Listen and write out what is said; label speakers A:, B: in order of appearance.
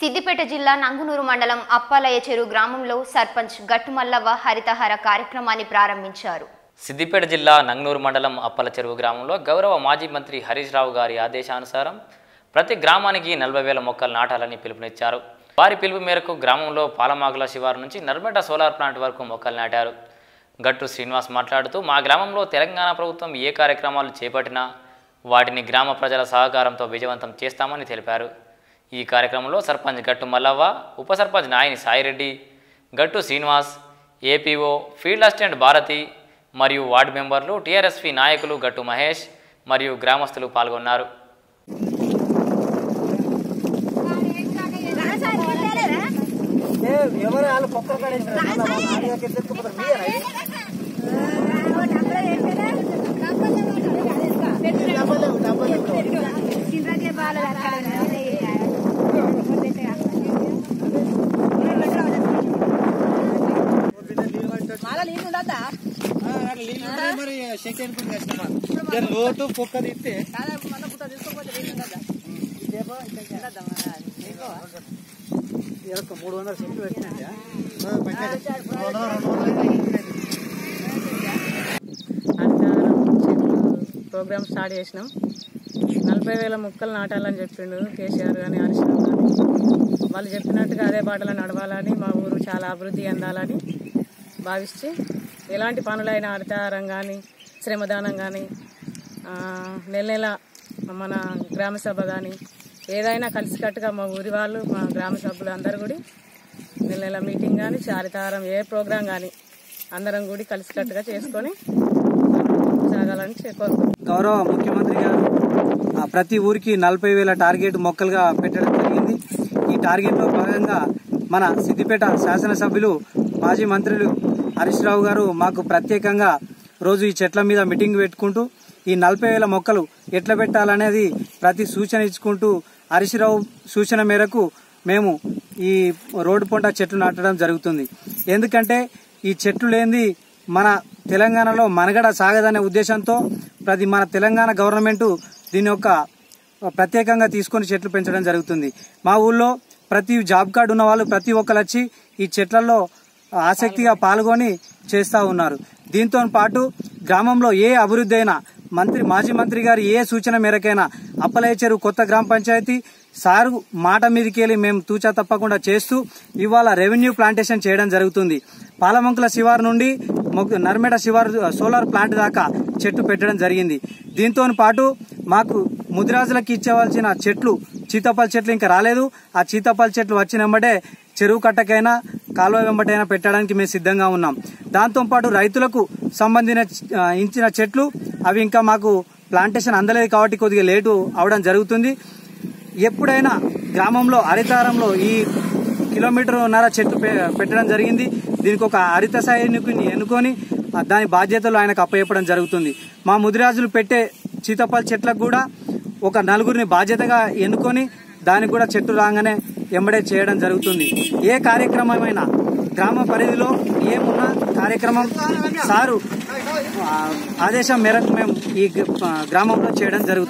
A: సిద్దిపేట జిల్లా నంగునూరు మండలం అప్పాలయ చెరు గ్రామంలో సర్పంచ్ గట్టుమల్లవ హరితహార కార్యక్రమాన్ని ప్రారంభించారు.
B: సిద్దిపేట జిల్లా నంగునూరు మండలం అప్పల చెరువు గ్రామంలో గౌరవ మాజీ మంత్రి హరీష్ రావు గారి ఆదేశానుసారం ప్రతి గ్రామానికి నలభై వేల మొక్కలు నాటాలని పిలుపునిచ్చారు. వారి పిలుపు మేరకు గ్రామంలో పాలమాగుల శివారు నుంచి నర్మేట సోలార్ ప్లాంట్ వరకు మొక్కలు నాటారు. గట్టు శ్రీనివాస్ మాట్లాడుతూ మా గ్రామంలో తెలంగాణ ప్రభుత్వం ఏ కార్యక్రమాలు చేపట్టినా వాటిని గ్రామ ప్రజల సహకారంతో విజయవంతం చేస్తామని తెలిపారు. ఈ కార్యక్రమంలో సర్పంచ్ గట్టు మల్లవ్వ ఉప sarpanch Nayani Saireddy Gattu Srinivas APO field assistant Bharathi మరియు వార్డు మెంబర్లు టీఆర్ఎస్పీ నాయకులు గట్టు మహేష్ మరియు గ్రామస్తులు పాల్గొన్నారు.
C: ఎవరు మరి శక్తి అనుకుంటున్నా లోటు కుక్క తిస్తే మూడు వందల సెంట్లు
D: చెట్లు ప్రోగ్రామ్ స్టార్ట్ చేసినాం నలభై వేల మొక్కలు నాటాలని చెప్పిండు కేసీఆర్ కానీ హరీష్ కానీ వాళ్ళు చెప్పినట్టుగా అదే బాటలో నడవాలని మా ఊరు చాలా అభివృద్ధి చెందాలని భావించి ఎలాంటి పనులైన హరితహారం కానీ శ్రమదానం కానీ నెల నెల మన గ్రామ సభ కానీ ఏదైనా కలిసికట్టుగా మా ఊరి వాళ్ళు మా గ్రామ సభ్యులు అందరూ కూడా నెల నెల మీటింగ్ కానీ చారితారం ఏ ప్రోగ్రాం కానీ అందరం కూడా కలిసికట్టుగా చేసుకొని సాగాలని
C: గౌరవ ముఖ్యమంత్రి గారు ఆ, ప్రతి ఊరికి నలభై వేల టార్గెట్ మొక్కలుగా పెట్టడం జరిగింది. ఈ టార్గెట్లో భాగంగా మన సిద్దిపేట శాసనసభ్యులు మాజీ మంత్రులు హరీష్ రావు గారు మాకు ప్రత్యేకంగా రోజు ఈ చెట్ల మీద మీటింగ్ పెట్టుకుంటూ ఈ నలభై వేల మొక్కలు ఎట్లా పెట్టాలనేది ప్రతి సూచన ఇచ్చుకుంటూ హరీష్ రావు సూచన మేరకు మేము ఈ రోడ్డు పొంట చెట్లు నాటడం జరుగుతుంది. ఎందుకంటే ఈ చెట్లు లేనిది మన తెలంగాణలో మనగడ సాగదనే ఉద్దేశంతో ప్రతి మన తెలంగాణ గవర్నమెంట్ దీని యొక్క ప్రత్యేకంగా తీసుకొని చెట్లు పెంచడం జరుగుతుంది. మా ఊళ్ళో ప్రతి జాబ్ కార్డు ఉన్న వాళ్ళు ప్రతి ఒక్కరు వచ్చి ఈ చెట్లలో ఆసక్తిగా పాల్గొని చేస్తూ ఉన్నారు. దీంతో పాటు గ్రామంలో ఏ అభివృద్ధి అయినా మంత్రి మాజీ మంత్రి గారు ఏ సూచన మేరకైనా అప్పలయ్య చెరువు కొత్త గ్రామ పంచాయతీ సారు మాట మీదకెళ్ళి మేము తూచా తప్పకుండా చేస్తూ ఇవాళ రెవెన్యూ ప్లాంటేషన్ చేయడం జరుగుతుంది. పాలమంకుల శివారు నుండి మొగ- నర్మేడ శివారు సోలార్ ప్లాంట్ దాకా చెట్టు పెట్టడం జరిగింది. దీంతో పాటు మాకు ముదిరాజులకు ఇచ్చేవలసిన చెట్లు చీతపల్లి చెట్లు ఇంకా రాలేదు. ఆ చీతపల్లి చెట్లు వచ్చిన చెరువు కట్టకైనా కాలువ వెంబటైనా పెట్టడానికి మేము సిద్ధంగా ఉన్నాం. దాంతోపాటు రైతులకు సంబంధించిన ఇంచిన ఇచ్చిన చెట్లు అవి ఇంకా మాకు ప్లాంటేషన్ అందలేదు కాబట్టి కొద్దిగా లేటు అవడం జరుగుతుంది. ఎప్పుడైనా గ్రామంలో హరితారంలో ఈ కిలోమీటర్న్నర చెట్టు పె- పెట్టడం జరిగింది. దీనికి ఒక హరిత సైనికుని ఎన్నుకొని దాని బాధ్యతలు ఆయనకు అప్పచెప్పడం జరుగుతుంది. మా ముదిరాజులు పెట్టే చీతపల్లి చెట్లకు కూడా ఒక నలుగురిని బాధ్యతగా ఎన్నుకొని దానికి కూడా చెట్టు రాగానే ఎంబడే చేయడం జరుగుతుంది. ఏ కార్యక్రమమైనా గ్రామ పరిధిలో ఏమున్నా కార్యక్రమం సారు ఆదేశం మేరకు మేము ఈ గ్రామంలో చేయడం జరుగుతుంది.